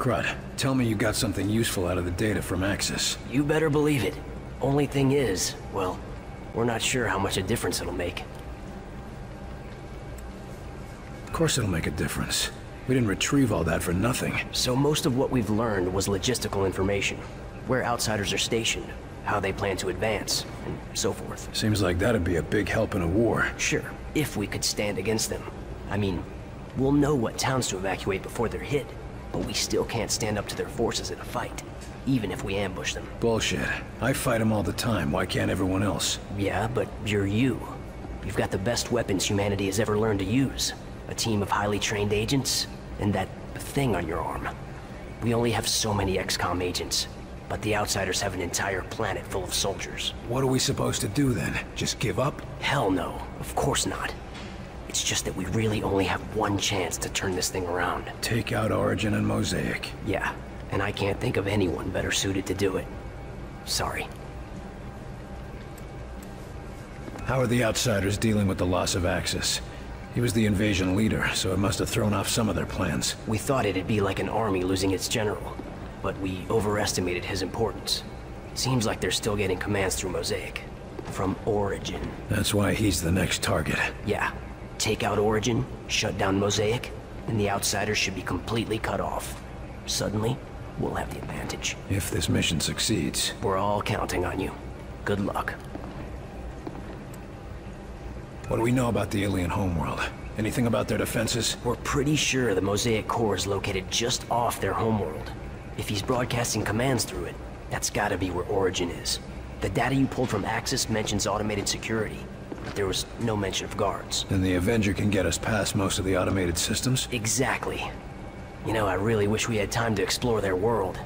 Crud, tell me you got something useful out of the data from Axis. You better believe it. Only thing is, well, we're not sure how much a difference it'll make. Of course it'll make a difference. We didn't retrieve all that for nothing. So most of what we've learned was logistical information. Where outsiders are stationed, how they plan to advance, and so forth. Seems like that'd be a big help in a war. Sure, if we could stand against them. I mean, we'll know what towns to evacuate before they're hit, but we still can't stand up to their forces in a fight, even if we ambush them. Bullshit. I fight them all the time, why can't everyone else? Yeah, but you're you. You've got the best weapons humanity has ever learned to use. A team of highly trained agents, and that thing on your arm. We only have so many XCOM agents, but the Outsiders have an entire planet full of soldiers. What are we supposed to do then? Just give up? Hell no, of course not. It's just that we really only have one chance to turn this thing around. Take out Origin and Mosaic. Yeah, and I can't think of anyone better suited to do it. Sorry. How are the Outsiders dealing with the loss of Axis? He was the invasion leader, so it must have thrown off some of their plans. We thought it'd be like an army losing its general, but we overestimated his importance. Seems like they're still getting commands through Mosaic. From Origin. That's why he's the next target. Yeah. Take out Origin, shut down Mosaic, and the Outsiders should be completely cut off. Suddenly, we'll have the advantage. If this mission succeeds. We're all counting on you. Good luck. What do we know about the alien homeworld? Anything about their defenses? We're pretty sure the Mosaic core is located just off their homeworld. If he's broadcasting commands through it, that's gotta be where Origin is. The data you pulled from Axis mentions automated security, but there was no mention of guards. Then the Avenger can get us past most of the automated systems? Exactly. You know, I really wish we had time to explore their world.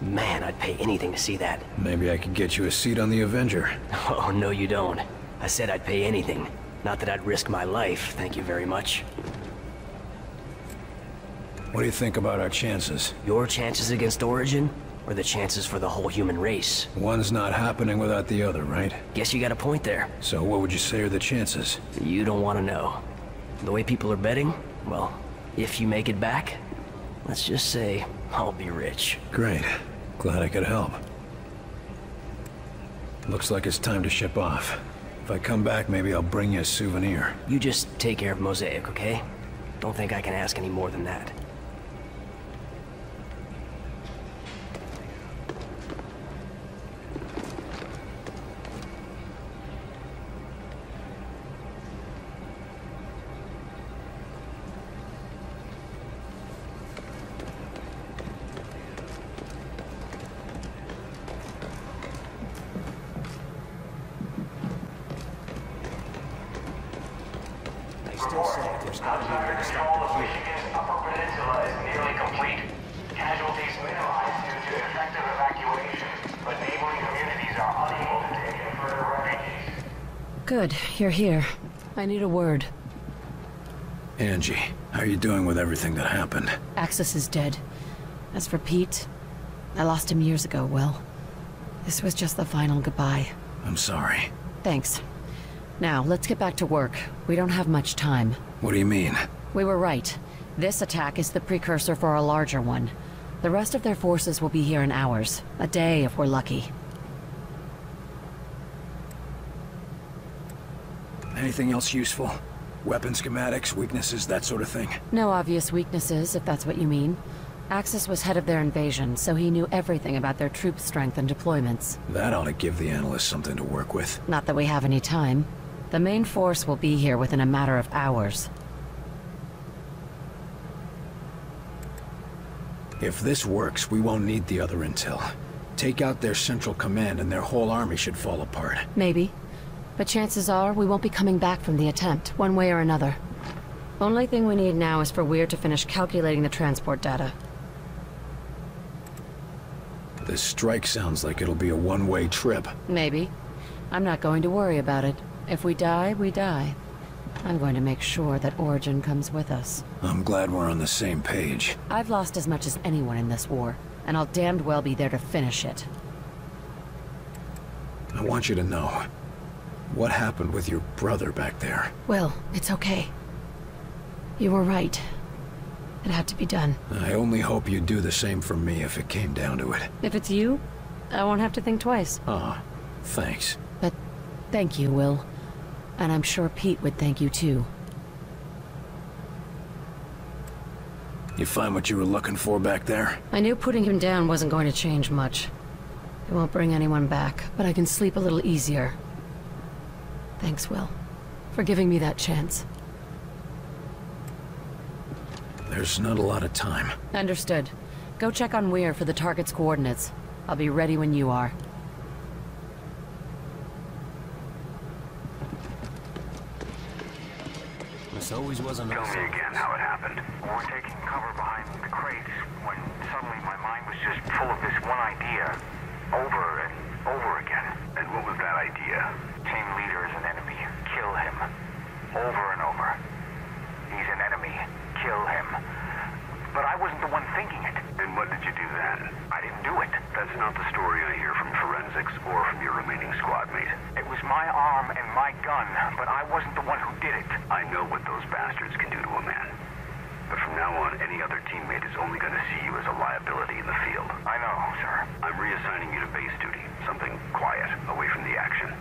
Man, I'd pay anything to see that. Maybe I could get you a seat on the Avenger. Oh, no you don't. I said I'd pay anything. Not that I'd risk my life, thank you very much. What do you think about our chances? Your chances against Origin, or the chances for the whole human race? One's not happening without the other, right? Guess you got a point there. So what would you say are the chances? You don't want to know. The way people are betting, well, if you make it back, let's just say I'll be rich. Great. Glad I could help. Looks like it's time to ship off. If I come back, maybe I'll bring you a souvenir. You just take care of Mosaic, okay? Don't think I can ask any more than that. There's gotta be a way to stop the of. Michigan's Upper Peninsula is nearly complete. Casualties minimized due to effective evacuation, but neighboring communities are unable to take in further refugees. Good, you're here. I need a word. Angie, how are you doing with everything that happened? Axis is dead. As for Pete, I lost him years ago, Will. This was just the final goodbye. I'm sorry. Thanks. Now, let's get back to work. We don't have much time. What do you mean? We were right. This attack is the precursor for a larger one. The rest of their forces will be here in hours. A day if we're lucky. Anything else useful? Weapon schematics, weaknesses, that sort of thing? No obvious weaknesses, if that's what you mean. Axis was head of their invasion, so he knew everything about their troop strength and deployments. That ought to give the analysts something to work with. Not that we have any time. The main force will be here within a matter of hours. If this works, we won't need the other intel. Take out their central command and their whole army should fall apart. Maybe. But chances are we won't be coming back from the attempt, one way or another. Only thing we need now is for Weir to finish calculating the transport data. This strike sounds like it'll be a one-way trip. Maybe. I'm not going to worry about it. If we die, we die. I'm going to make sure that Origin comes with us. I'm glad we're on the same page. I've lost as much as anyone in this war, and I'll damned well be there to finish it. I want you to know. What happened with your brother back there? Will, it's okay. You were right. It had to be done. I only hope you'd do the same for me if it came down to it. If it's you, I won't have to think twice. Ah, thanks. But thank you, Will. And I'm sure Pete would thank you too. You find what you were looking for back there? I knew putting him down wasn't going to change much. It won't bring anyone back, but I can sleep a little easier. Thanks, Will, for giving me that chance. There's not a lot of time. Understood. Go check on Weir for the target's coordinates. I'll be ready when you are. This always wasn't Tell us. me again how it happened. We were taking cover behind the crates when suddenly my mind was just full of this one idea. Over and over again. And what was that idea? Team leader is an enemy. Kill him. Over and over. He's an enemy. Kill him. But I wasn't the one thinking it. And what did you do then? I didn't do it. That's not the story I hear from forensics or from your remaining squad mate. It was my arm and my gun, but I wasn't the one who did it. I know what those bastards can do to a man. But from now on, any other teammate is only going to see you as a liability in the field. I know, sir. I'm reassigning you to base duty, something quiet, away from the action.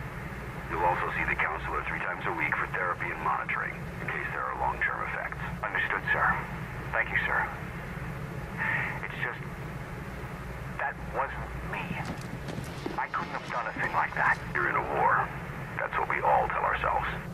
You'll also see the counselor three times a week for therapy and monitoring, in case there are long-term effects. Understood, sir. Thank you, sir. It's just... That wasn't me. I couldn't have done a thing like that. You're in a war. That's what we all tell ourselves.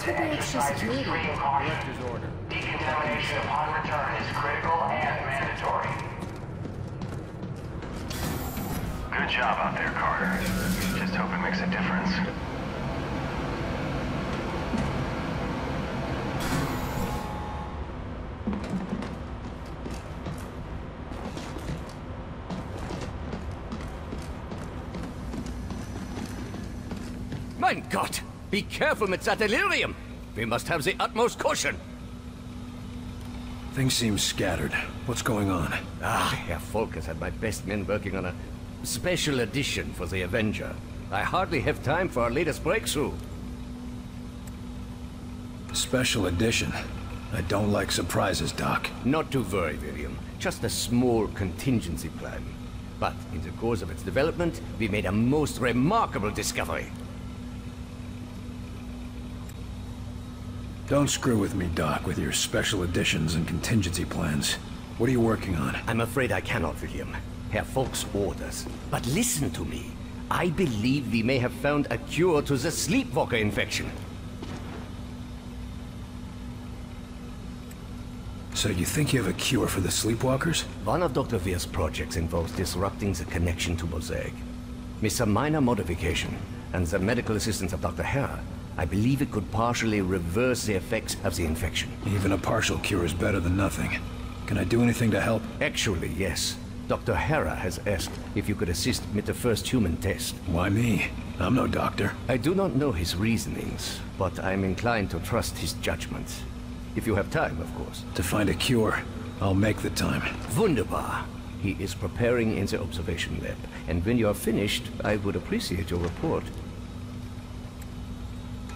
Seeds are to exercise extreme caution. Decontamination upon return is critical and mandatory. Good job out there, Carter. Just hope it makes a difference. Be careful mit that delirium! We must have the utmost caution! Things seem scattered. What's going on? Ah, Herr Faulke has had my best men working on a special edition for the Avenger. I hardly have time for our latest breakthrough. Special edition. I don't like surprises, Doc. Not to worry, William. Just a small contingency plan. But in the course of its development, we made a most remarkable discovery. Don't screw with me, Doc, with your special editions and contingency plans. What are you working on? I'm afraid I cannot, William. Herr Faulke's orders. But listen to me. I believe we may have found a cure to the sleepwalker infection. So you think you have a cure for the sleepwalkers? One of Dr. Weir's projects involves disrupting the connection to Mosaic. With some minor modification and the medical assistance of Dr. Hera, I believe it could partially reverse the effects of the infection. Even a partial cure is better than nothing. Can I do anything to help? Actually, yes. Dr. Hera has asked if you could assist with the first human test. Why me? I'm no doctor. I do not know his reasonings, but I'm inclined to trust his judgment. If you have time, of course. To find a cure, I'll make the time. Wunderbar. He is preparing in the observation lab, and when you are finished, I would appreciate your report.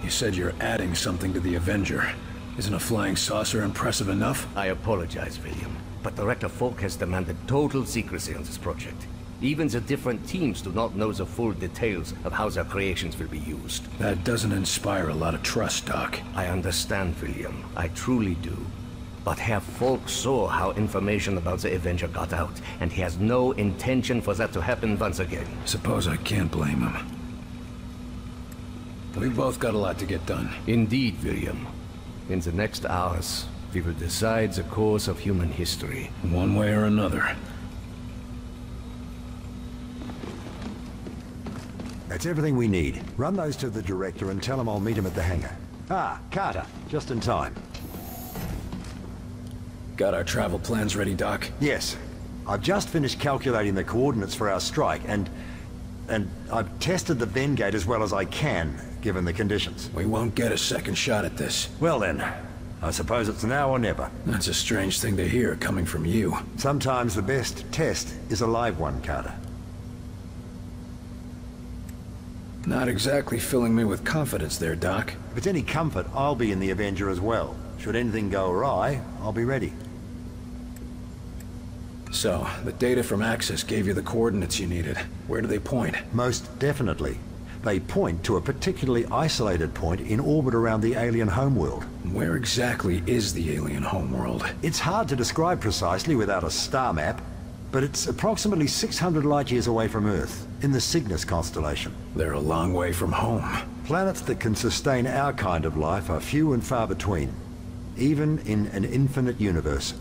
You said you're adding something to the Avenger. Isn't a flying saucer impressive enough? I apologize, William, but Director Faulke has demanded total secrecy on this project. Even the different teams do not know the full details of how their creations will be used. That doesn't inspire a lot of trust, Doc. I understand, William. I truly do. But Herr Faulke saw how information about the Avenger got out, and he has no intention for that to happen once again. Suppose I can't blame him. We've both got a lot to get done. Indeed, William. In the next hours, we will decide the course of human history. One way or another. That's everything we need. Run those to the director and tell him I'll meet him at the hangar. Ah, Carter, just in time. Got our travel plans ready, Doc? Yes. I've just finished calculating the coordinates for our strike, and... And I've tested the Vengate as well as I can, given the conditions. We won't get a second shot at this. Well then, I suppose it's now or never. That's a strange thing to hear coming from you. Sometimes the best test is a live one, Carter. Not exactly filling me with confidence there, Doc. If it's any comfort, I'll be in the Avenger as well. Should anything go awry, I'll be ready. So, the data from Axis gave you the coordinates you needed. Where do they point? Most definitely. They point to a particularly isolated point in orbit around the alien homeworld. Where exactly is the alien homeworld? It's hard to describe precisely without a star map, but it's approximately 600 light years away from Earth, in the Cygnus constellation. They're a long way from home. Planets that can sustain our kind of life are few and far between, even in an infinite universe.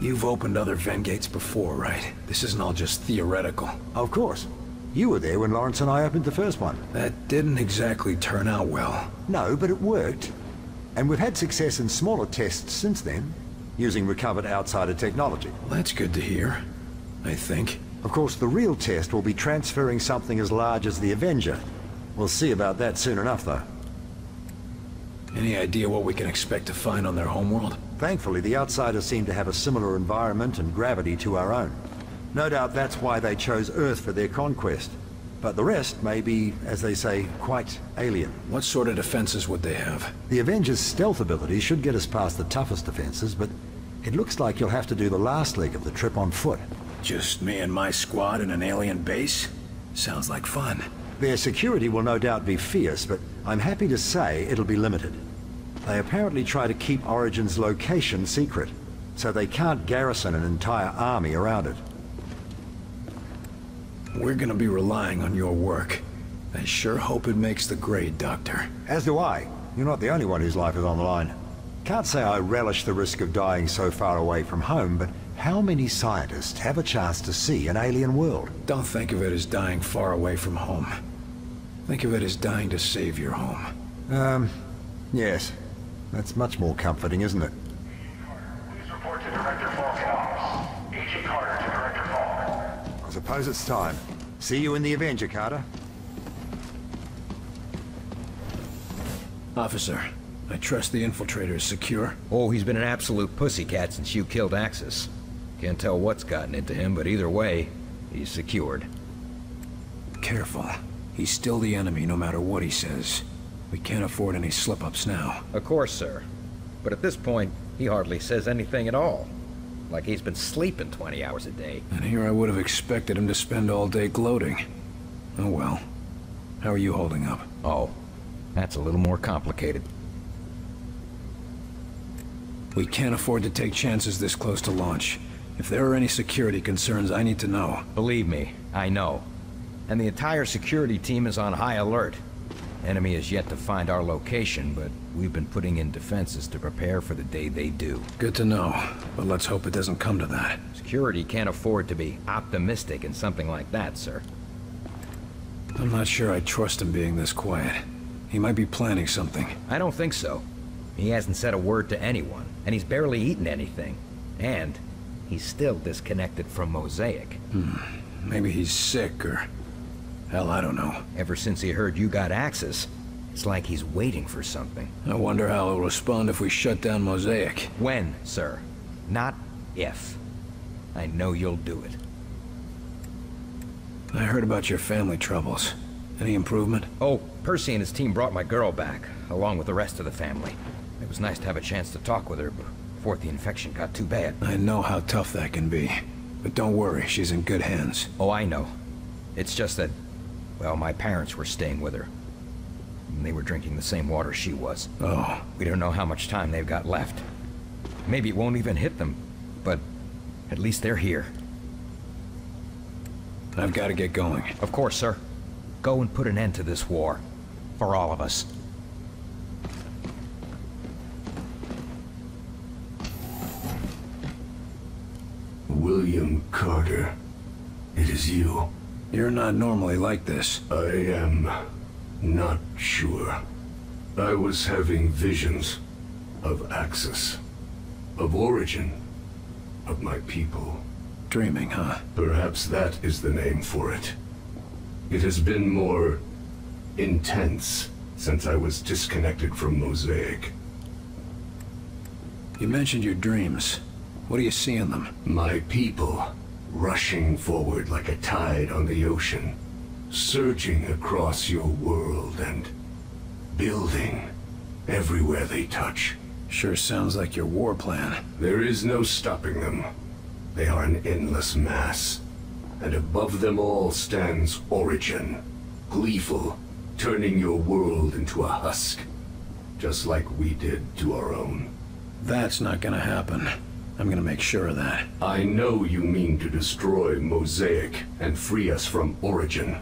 You've opened other Vengates before, right? This isn't all just theoretical. Of course. You were there when Lawrence and I opened the first one. That didn't exactly turn out well. No, but it worked. And we've had success in smaller tests since then, using recovered outsider technology. Well, that's good to hear, I think. Of course, the real test will be transferring something as large as the Avenger. We'll see about that soon enough, though. Any idea what we can expect to find on their homeworld? Thankfully, the Outsiders seem to have a similar environment and gravity to our own. No doubt that's why they chose Earth for their conquest. But the rest may be, as they say, quite alien. What sort of defenses would they have? The Avengers' stealth ability should get us past the toughest defenses, but it looks like you'll have to do the last leg of the trip on foot. Just me and my squad in an alien base? Sounds like fun. Their security will no doubt be fierce, but I'm happy to say it'll be limited. They apparently try to keep Origin's location secret, so they can't garrison an entire army around it. We're gonna be relying on your work. I sure hope it makes the grade, Doctor. As do I. You're not the only one whose life is on the line. Can't say I relish the risk of dying so far away from home, but how many scientists have a chance to see an alien world? Don't think of it as dying far away from home. Think of it as dying to save your home. Um, yes. That's much more comforting, isn't it? Please report to Director Faulke in office. Agent Carter to Director Faulke. I suppose it's time. See you in the Avenger, Carter. Officer, I trust the infiltrator is secure. Oh, he's been an absolute pussycat since you killed Axis. Can't tell what's gotten into him, but either way, he's secured. Careful. He's still the enemy no matter what he says. We can't afford any slip-ups now. Of course, sir. But at this point, he hardly says anything at all. Like he's been sleeping 20 hours a day. And here I would have expected him to spend all day gloating. Oh well. How are you holding up? Oh, that's a little more complicated. We can't afford to take chances this close to launch. If there are any security concerns, I need to know. Believe me, I know. And the entire security team is on high alert. Enemy has yet to find our location, but we've been putting in defenses to prepare for the day they do. Good to know, but let's hope it doesn't come to that. Security can't afford to be optimistic in something like that, sir. I'm not sure I trust him being this quiet. He might be planning something. I don't think so. He hasn't said a word to anyone, and he's barely eaten anything. And he's still disconnected from Mosaic. Hmm. Maybe he's sick or... Hell, I don't know. Ever since he heard you got Axis, it's like he's waiting for something. I wonder how he'll respond if we shut down Mosaic. When, sir? Not if. I know you'll do it. I heard about your family troubles. Any improvement? Oh, Percy and his team brought my girl back, along with the rest of the family. It was nice to have a chance to talk with her before the infection got too bad. I know how tough that can be. But don't worry, she's in good hands. Oh, I know. It's just that, well, my parents were staying with her. And they were drinking the same water she was. Oh, We don't know how much time they've got left. Maybe it won't even hit them, but at least they're here. I've got to get going. Of course, sir. Go and put an end to this war. For all of us. William Carter. It is you. You're not normally like this. I am not sure. I was having visions of Axis. Of origin. Of my people. Dreaming, huh? Perhaps that is the name for it. It has been more... intense since I was disconnected from Mosaic. You mentioned your dreams. What do you see in them? My people, rushing forward like a tide on the ocean, surging across your world and building everywhere they touch. Sure sounds like your war plan. There is no stopping them. They are an endless mass. And above them all stands Origin, gleeful, turning your world into a husk. Just like we did to our own. That's not gonna happen. I'm gonna make sure of that. I know you mean to destroy Mosaic and free us from Origin.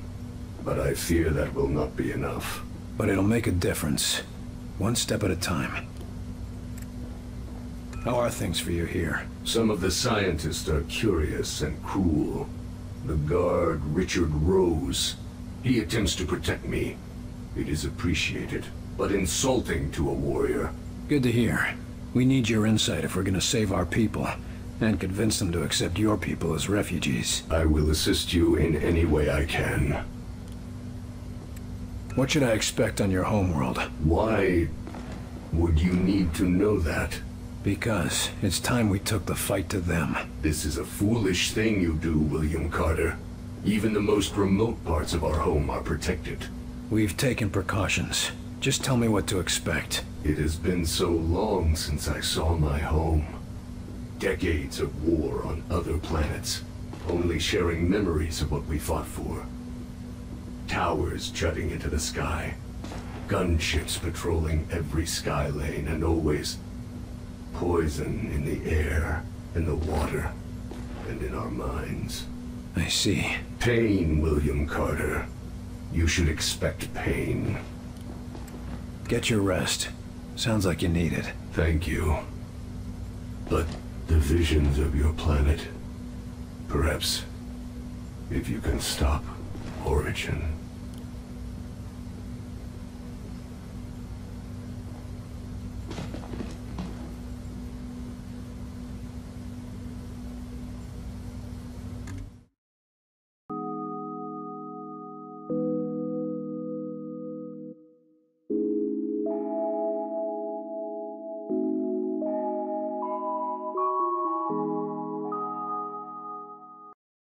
But I fear that will not be enough. But it'll make a difference. One step at a time. How are things for you here? Some of the scientists are curious and cruel. The guard, Richard Rose, he attempts to protect me. It is appreciated, but insulting to a warrior. Good to hear. We need your insight if we're gonna save our people, and convince them to accept your people as refugees. I will assist you in any way I can. What should I expect on your homeworld? Why would you need to know that? Because it's time we took the fight to them. This is a foolish thing you do, William Carter. Even the most remote parts of our home are protected. We've taken precautions. Just tell me what to expect. It has been so long since I saw my home. Decades of war on other planets, only sharing memories of what we fought for. Towers jutting into the sky, gunships patrolling every sky lane, and always poison in the air, in the water, and in our minds. I see. Pain, William Carter. You should expect pain. Get your rest. Sounds like you need it. Thank you. But the visions of your planet... Perhaps... If you can stop Origin...